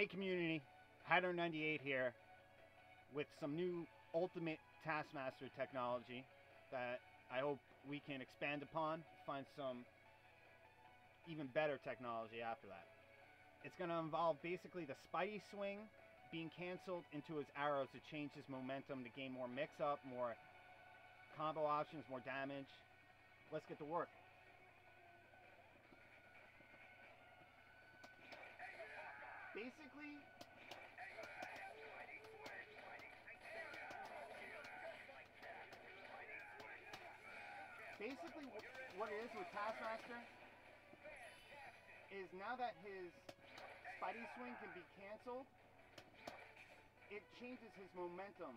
Hey community, Heidernn98 here with some new ultimate Taskmaster technology that I hope we can expand upon, find some even better technology after that. It's going to involve basically the Spidey swing being canceled into his arrows to change his momentum to gain more mix up, more combo options, more damage. Let's get to work. Basically, basically what it is with Taskmaster is now that his Spidey swing can be canceled, it changes his momentum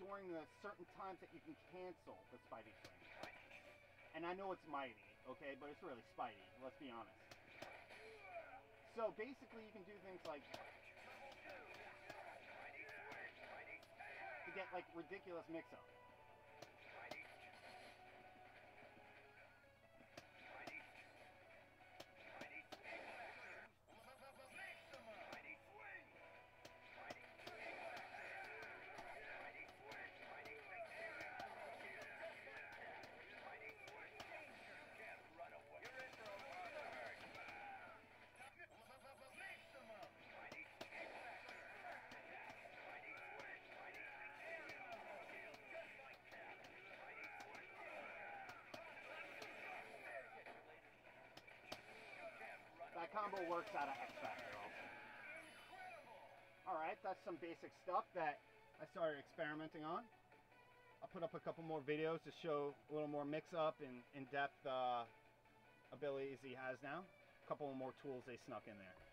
during the certain times that you can cancel the Spidey swing. And I know it's mighty, okay, but it's really Spidey, let's be honest. So basically you can do things like to get like ridiculous mix-up. Combo works out of X Factor also. Alright, that's some basic stuff that I started experimenting on. I'll put up a couple more videos to show a little more mix-up and in-depth uh, abilities he has now. A couple more tools they snuck in there.